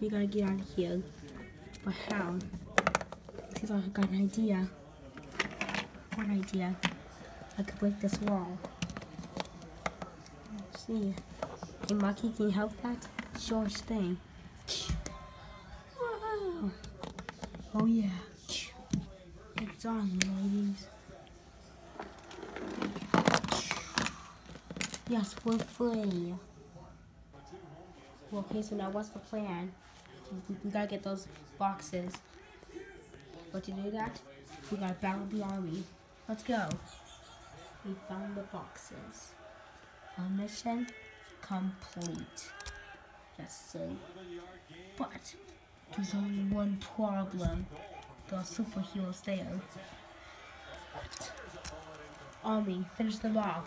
We gotta get out of here. But how? Like I got an idea. What idea? I could break this wall. Let's see. Hey, Maki, can you help that? Sure thing. Wow. Oh yeah. It's on, ladies. Yes, we're free. Well, okay, so now what's the plan? We, gotta get those boxes. But to do that, we gotta battle the army. Let's go. We found the boxes. Our mission complete. Just say. But there's only one problem. Are superheroes there. Army, finish them off.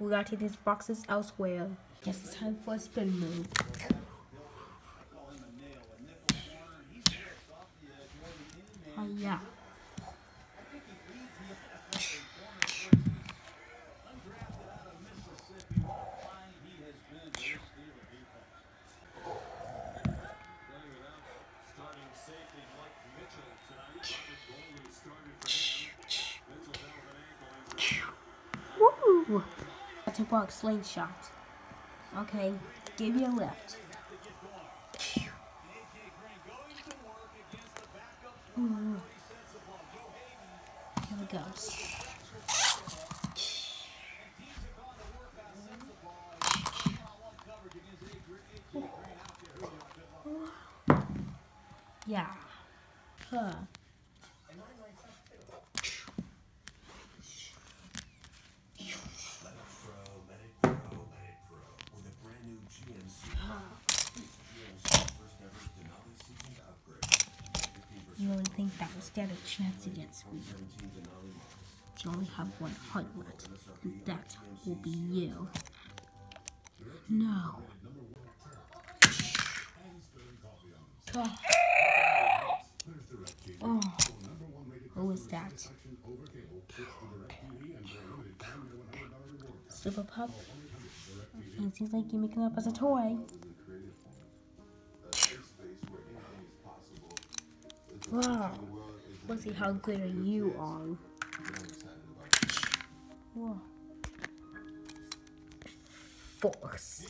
We- gotta take these boxes elsewhere. Guess it's time for a spin move. Oh yeah. Woo! That's a slingshot. Okay, give me a lift. Here we go. Yeah. Huh. You really think that will stand a chance against me? You only have one heart left, and that will be you. No. Oh. Oh. Who is that? Super Pup? It seems like you're making up as a toy. Wow. Let's see how good are you on. Whoa. Force.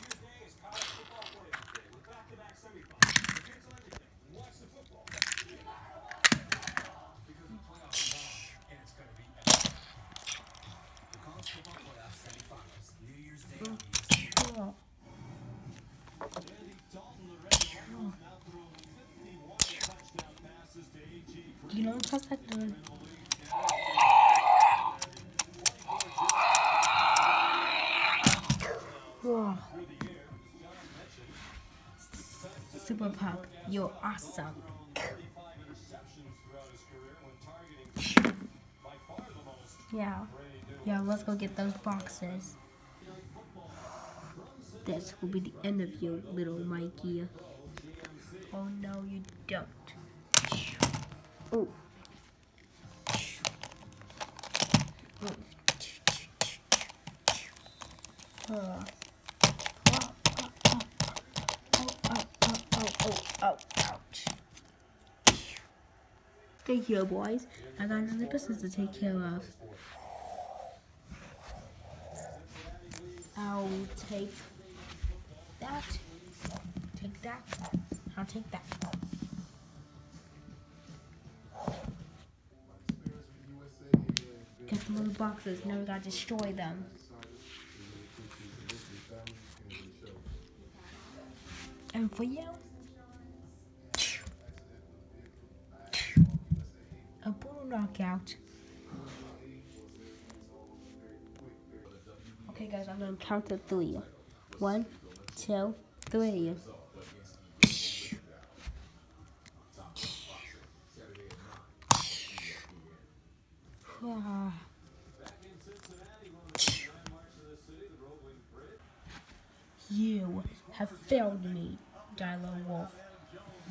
Whoa. What's that doing? Super Pup, you're awesome. Yeah. Yeah, let's go get those boxes. This will be the end of you, little Mikey. Oh no, you don't. Oh. Ouch. Thank you, boys. I got another business to take care of. I'll take that. Take that. I'll take that. Get the little boxes. Now we gotta destroy them. And for you, a brutal knockout. Okay, guys, I'm gonna count to three. One, two, three. You have failed me, Dino Wolf.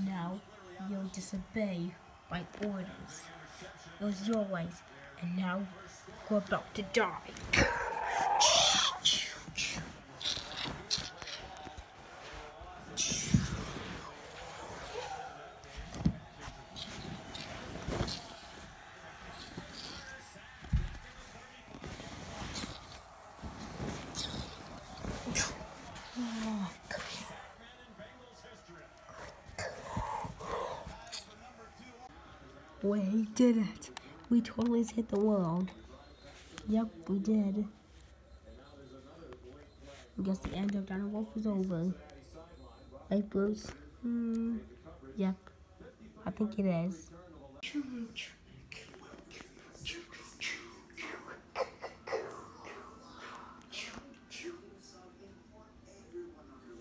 Now you'll disobey my orders. It was your ways, and now you're about to die. We did it. We totally hit the world. Yep, we did. I guess the end of Dino Wolf is over. Right, Bruce? Hmm. Yep. I think it is.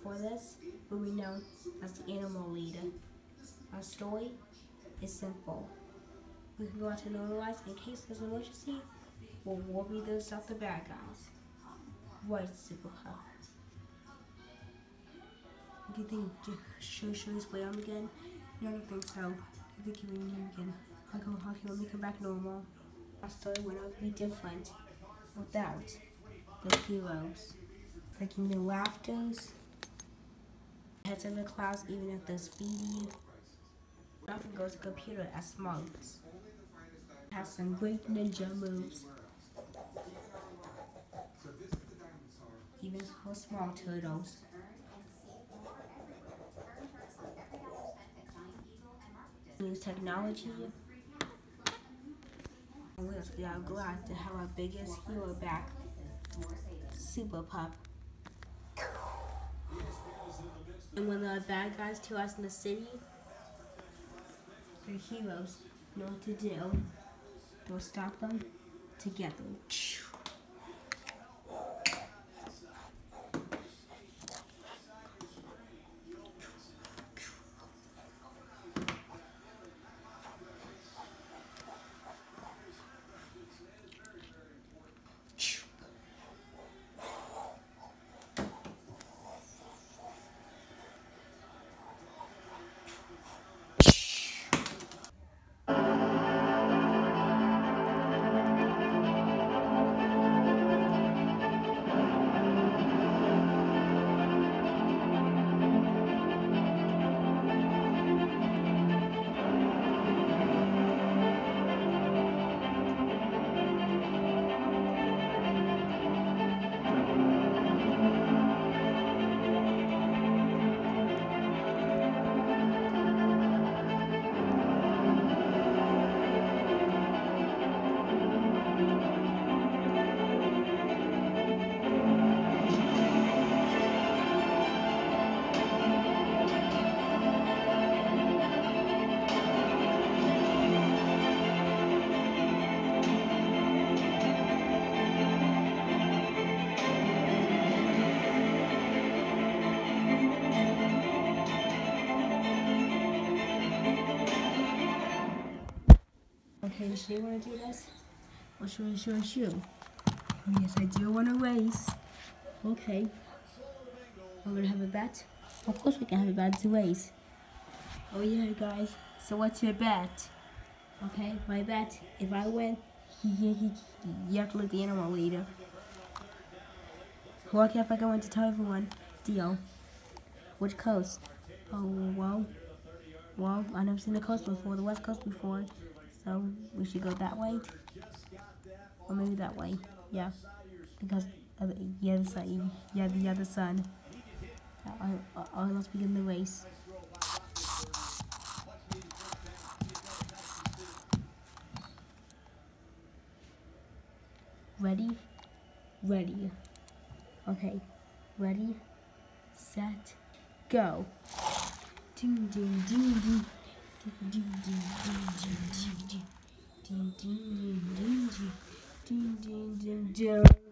For this, will be known as the animal leader. Our story is simple. We can go out to normalize in case there's an emergency, we'll worry those out the bad guys. Right, Super Pup. Do you think should we split him again? No, I don't think so. I think we need him again. I'll go how can we oh, come back normal? Our story would not be different without the heroes. Taking the rafters, heads in the clouds even at the speedy. Nothing goes to computer as smart. Has some great ninja moves. Even for small turtles. Use technology. We are glad to have our biggest hero back, Super Pup. And when the bad guys kill us in the city, the heroes know what to do. They'll stop them together. Okay, should you want to do this? Or should I show you? Oh, yes, I do want to race. Okay. I'm going to have a bet. Of course we can have a bet to race. Oh yeah, guys. So what's your bet? Okay, my bet, if I win, you have to let the animal leader. What if I go to tell everyone? Deal. Which coast? Oh, well. Well, I've never seen the coast before, the west coast before. So we should go that way. Or maybe that way. Yeah. Because the, the other side. Yeah, the other side. I, I, I must begin the race. Ready? Ready. Okay. Ready? Set. Go. Ding, ding, ding, ding ding ding ding ding